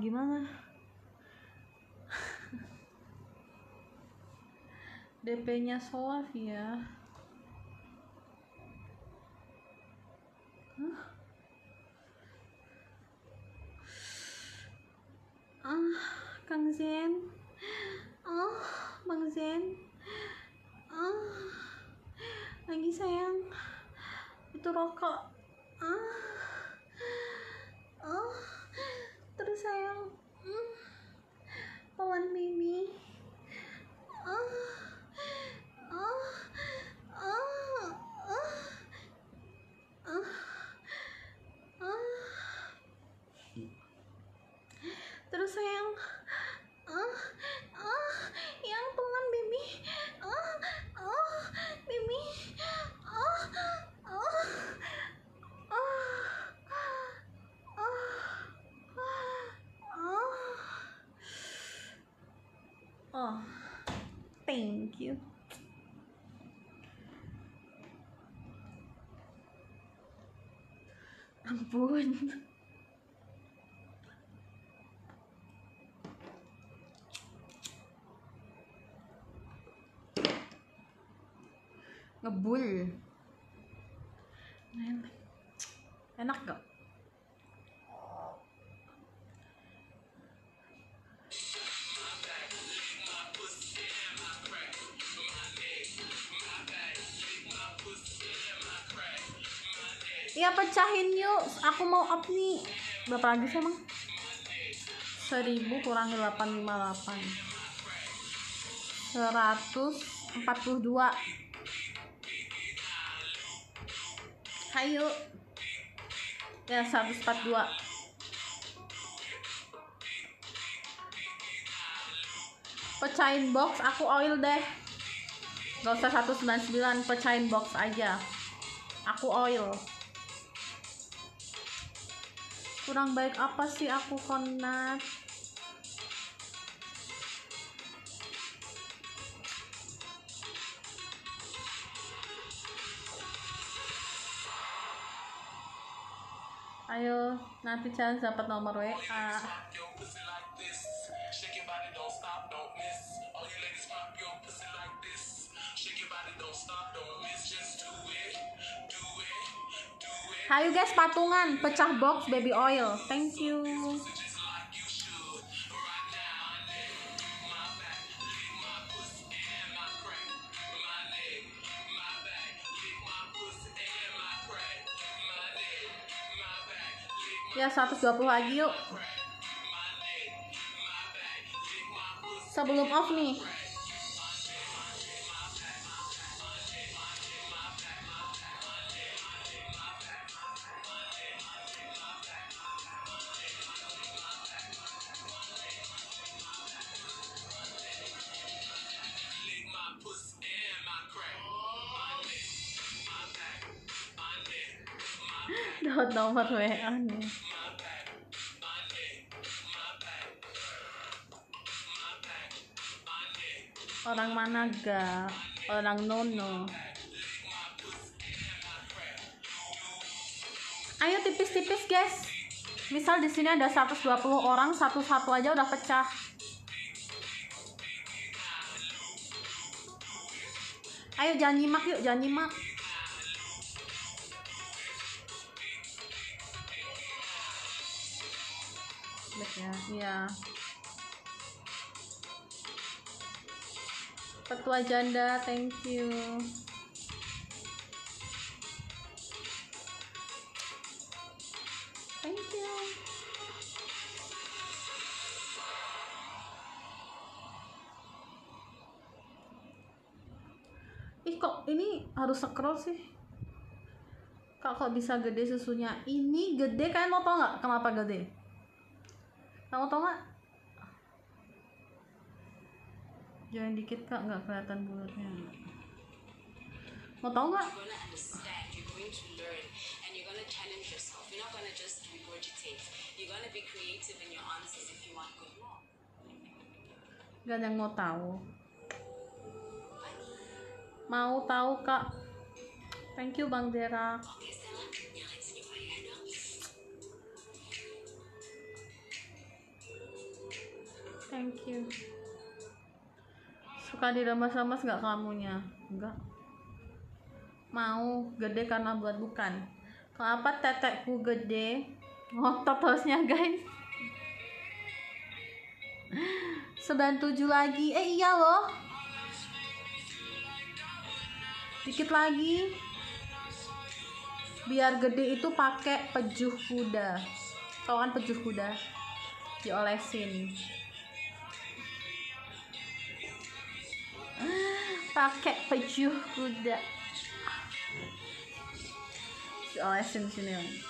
gimana? DP nya soaf ya. Hah? ah Kang Zen. Ah Bang Zen. Ah lagi sayang. Itu rokok ah ah terus sayang hmm. pawan mimi ah ah ah ah ah ah terus sayang ah ah yang pelan mimi ah ah mimi ah ah ah ah oh thank you ampun ngebul enak enak gak Iya pecahin yuk, aku mau up nih. Berapa lagi sih emang? 1000 kurangi 858 142 Hayu Ya 142 Pecahin box, aku oil deh. Gak usah 199, pecahin box aja. Aku oil kurang baik apa sih aku konat ayo nanti challenge dapat nomor WA. Hayu guys patungan. Pecah box baby oil. Thank you. Just like you should. Right now, I dapat nomor WA nih. Orang mana ga orang nono. Ayo tipis-tipis guys. Misal di sini ada 120 orang satu-satu aja udah pecah. Ayo jangan nyimak yuk jangan nyimak Ya iya Petua janda, thank you. Thank you. Ih kok ini harus scroll sih? Kak kok bisa gede susunya? Ini gede kalian mau tau nggak kenapa gede? Kamu tau nggak? Jangan dikit kak nggak kelihatan bulatnya. Mau tau nggak? More. Gak ada yang mau tahu. Mau tahu kak? Thank you Bang Derak. Oke, thank you. Suka diremas-remas nggak kamunya? Enggak mau gede karena buat bukan. Kenapa tetekku gede? Ngotot hostnya guys. 97 lagi. Eh iya loh. Dikit lagi. Biar gede itu pakai pejuh kuda. Tau kan pejuh kuda? Diolesin pakai pejuh kuda diolesin sini Om.